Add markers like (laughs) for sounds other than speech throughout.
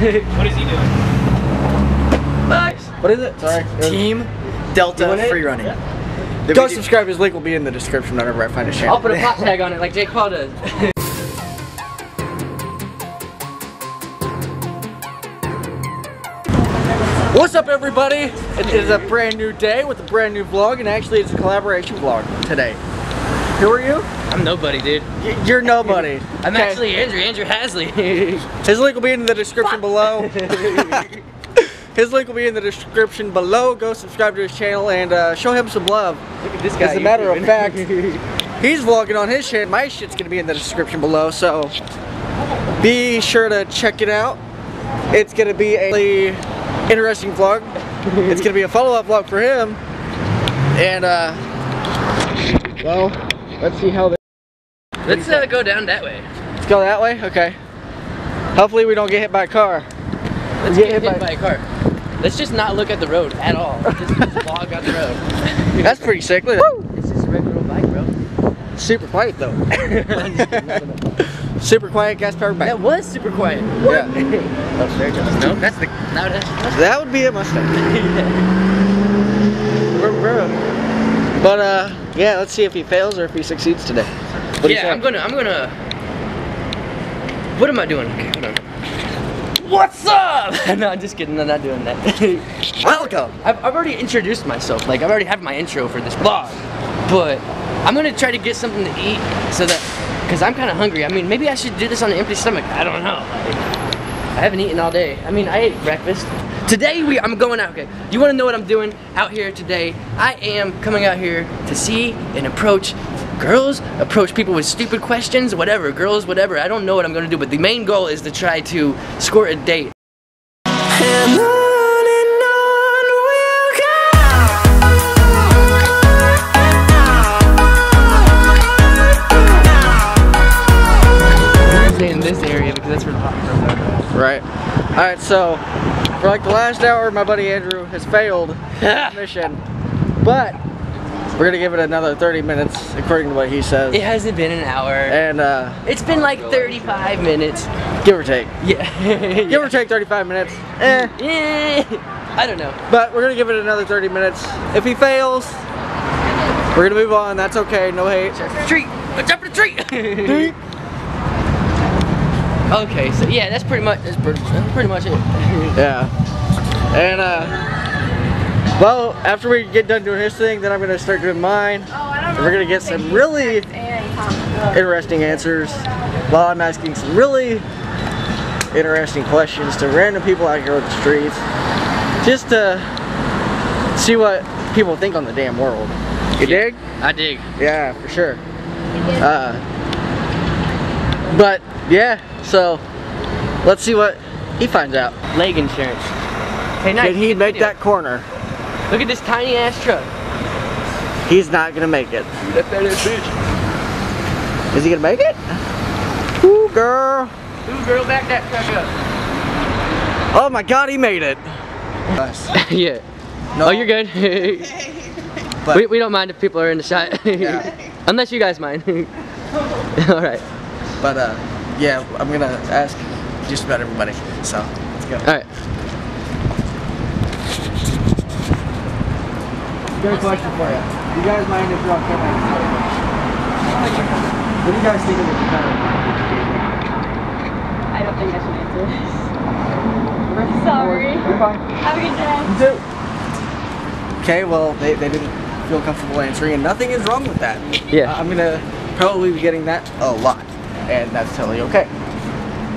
what is he doing? What is it? Sorry. Team Delta want it? free running. Did Go subscribe. His link will be in the description whenever I find a channel. I'll put a pop tag on it like Jake Paul does. (laughs) What's up, everybody? It is a brand new day with a brand new vlog, and actually, it's a collaboration vlog today. Who are you? I'm nobody, dude. Y- You're nobody. I'm Okay. actually Andrew, Andrew Hazzlee. (laughs) His link will be in the description below. (laughs) His link will be in the description below. Go subscribe to his channel and uh, show him some love. Look at this guy. As a matter of fact, (laughs) he's vlogging on his channel. My shit's gonna be in the description below, so be sure to check it out. It's gonna be a really interesting vlog. It's gonna be a follow-up vlog for him. And uh, well, let's see how. They Let's uh, go down that way. let's go that way. Okay. Hopefully we don't get hit by a car. Let's Get get, hit hit by- by a car. Let's just not look at the road at all. (laughs) Just, just walk on the road. That's pretty sick. Look It's just a regular bike, bro. Super quiet though. (laughs) Super quiet gas powered bike. That was super quiet. Yeah. Oh, there it goes. No, that's the. No, that's, That would be a Mustang. (laughs) But uh, yeah, let's see if he fails or if he succeeds today. What yeah. I'm gonna. I'm gonna. What am I doing? Okay, hold on. What's up? (laughs) no, I'm just kidding. I'm not doing that. (laughs) Welcome. I've, I've already introduced myself. Like I've already had my intro for this vlog, but I'm gonna try to get something to eat so that, cause I'm kind of hungry. I mean, maybe I should do this on an empty stomach. I don't know. Like, I haven't eaten all day. I mean, I ate breakfast. Today we, I'm going out. Okay, you want to know what I'm doing out here today? I am coming out here to see and approach girls, approach people with stupid questions, whatever. Girls, whatever. I don't know what I'm gonna do, but the main goal is to try to score a date. And on and on we'll Stay in this area because that's where the hot girls are. Right. All right. So for like the last hour, my buddy Andrew has failed his (laughs) mission, but we're gonna give it another 30 minutes according to what he says. It hasn't been an hour. And uh, It's been like 35 minutes. give or take, (laughs) Yeah. give or take 35 minutes. Eh. Yeah. I don't know. But we're gonna give it another 30 minutes. If he fails, we're gonna move on. That's okay. No hate. Treat. Watch out for the treat. Okay, so yeah, that's pretty much that's pretty, that's pretty much it. (laughs) Yeah. And uh, well, after we get done doing his thing, then I'm gonna start doing mine. And we're gonna get some really interesting answers while I'm asking some really interesting questions to random people out here on the streets, just to see what people think on the damn world. You dig? I dig. Yeah, for sure. Uh, but yeah, so let's see what he finds out. Leg insurance. Hey, nice. Did he make video. that corner? Look at this tiny ass truck. He's not gonna make it. That fat ass bitch. Is he gonna make it? Ooh, girl. Ooh, girl, back that truck up. Oh my god, he made it. (laughs) yeah. No. Oh, you're good. (laughs) (laughs) But- we, we don't mind if people are in the shot. Yeah. Unless you guys mind. All right. But uh, yeah, I'm gonna ask just about everybody. So let's go. All right. Got a question for you. Do you guys mind if you're on camera? What do you guys think of the competitor? I don't think I should answer this. Sorry. You're fine. Have a good day. You too. Okay, well, they, they didn't feel comfortable answering, and nothing is wrong with that. Yeah. I'm gonna probably be getting that a lot, and that's totally okay.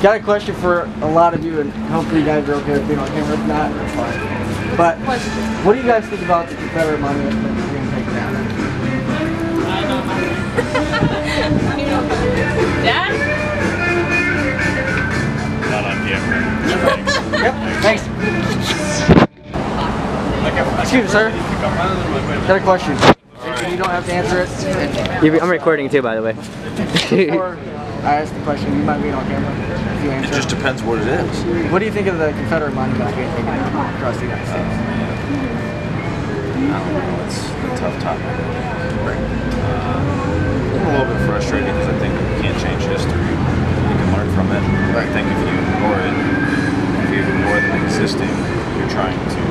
Got a question for a lot of you, and hopefully you guys are okay with being on camera. If not, that's fine. But what do you guys think about the Confederate monument that's being taken down? Dad? Not on camera. Yep. Thanks. Excuse me, sir. Got a question. And You don't have to answer it. I'm recording too, by the way. I asked the question. You might be on camera if you It just depends what it is. What do you think of the Confederate monument being taken down across the United States? Um, I don't know. It's a tough topic. I'm uh, a little bit frustrated because I think you can't change history. You can learn from it. I think if you ignore it, if you existing, you're trying to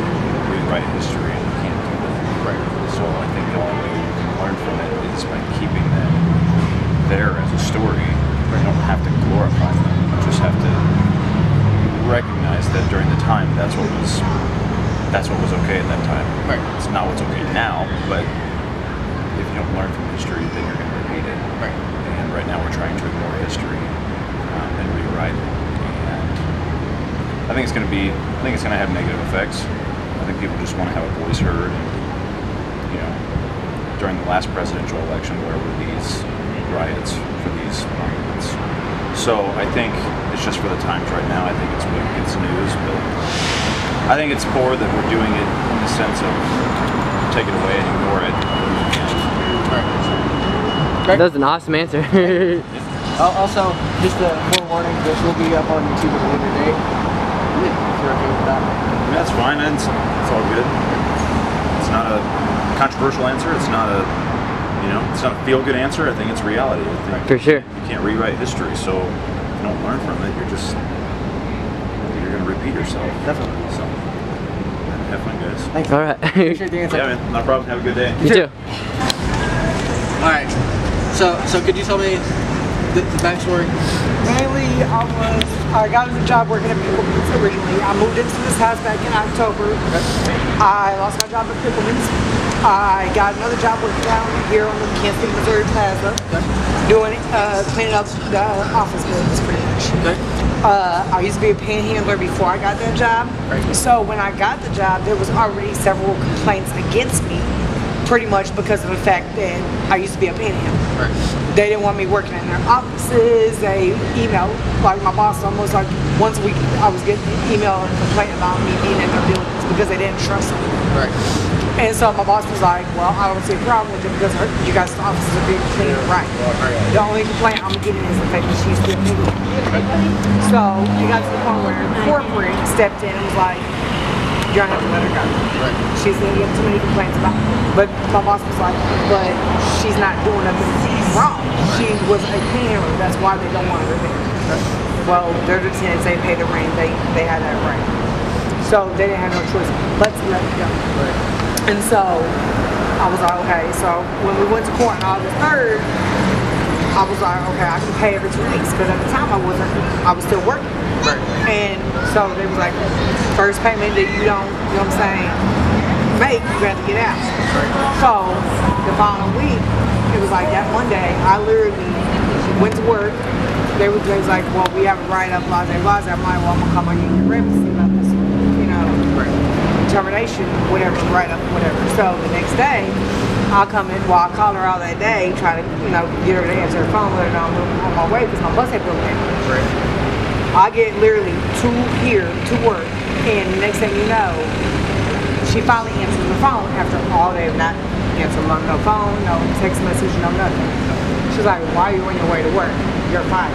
rewrite history and you can't do that. Right. So I think the only way you can learn from it is by keeping that there as a story. You don't have to glorify them. You just have to recognize that during the time that's what was that's what was okay at that time. Right. It's not what's okay now, but if you don't learn from history, then you're going to repeat it. Right. And right now we're trying to ignore history um, and rewrite it. And I think it's going to be, I think it's going to have negative effects. I think people just want to have a voice heard. And, you know, during the last presidential election, where were these riots for these monuments? So I think it's just for the times right now. I think it's what gets news, but I think it's poor that we're doing it in the sense of take it away and ignore it. Right. That was an awesome answer. (laughs) Al- Also, just a forewarning, this will be up on YouTube at a later date. If you're okay with that. Yeah, That's fine. It's, it's all good. It's not a controversial answer. It's not a, you know, it's not a feel-good answer. I think it's reality. I think For sure. you can't rewrite history. So if you don't learn from it, you're just you're gonna repeat yourself. Definitely. So have fun, guys. Thanks. All right. (laughs) Appreciate the answer. Yeah, man. Not a problem. Have a good day. you too. All right. So, so could you tell me the, the backstory? Mainly, I was I got a job working at Pickleman's originally. I moved into this house back in October. I lost my job at Pickleman's. I got another job working down here on the Kansas City, Missouri Plaza, doing uh, cleaning up the office buildings pretty much. Okay. Uh, I used to be a panhandler before I got that job. Right. So when I got the job, there was already several complaints against me, pretty much because of the fact that I used to be a panhandler. Right. They didn't want me working in their offices. They emailed, like my boss almost like once a week, I was getting an email and complaint about me being in their buildings because they didn't trust me. Right. And so my boss was like, well, I don't see a problem with it because her, you guys' offices are being clean and right. The only complaint I'm getting is the fact that she's still moving. So it got to the point where corporate stepped in and was like, you're gonna have to let her go. Right. She's gonna get too many complaints about it. But my boss was like, but she's not doing nothing wrong. She was a cleaner. That's why they don't want her there. Well, they're the tenants. They pay the rent. They they had that right. So they didn't have no choice but to let her go. And so I was like, okay. So when we went to court on August 3rd, I was like, okay, I can pay every two weeks because at the time I wasn't, I was still working. And so they was like, first payment that you don't, you know what I'm saying, make, you have to get out. So the following week, it was like that one day, I literally went to work. They was, they was like, well, we have a write up, blah, blah, blah. I'm like, well, I'm gonna call my union rep and see about this, you know, Right. Termination, whatever, write up, whatever. So the next day, I'll come in, well, I call her all that day, try to, you know, get her to answer her phone, let her know I'm on my way because my bus had broken down. Right. I get literally to here to work, and next thing you know, she finally answers the phone after all day of not answering no, no phone, no text message, no nothing. She's like, "Why are you on your way to work? You're fine."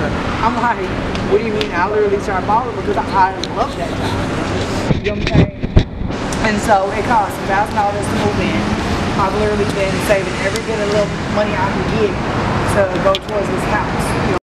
I'm like, "What do you mean?" I literally started bawling because I love that job. You know what I'm saying? And so it costs a thousand dollars to move in. I've literally been saving every bit of little money I can get to go towards this house.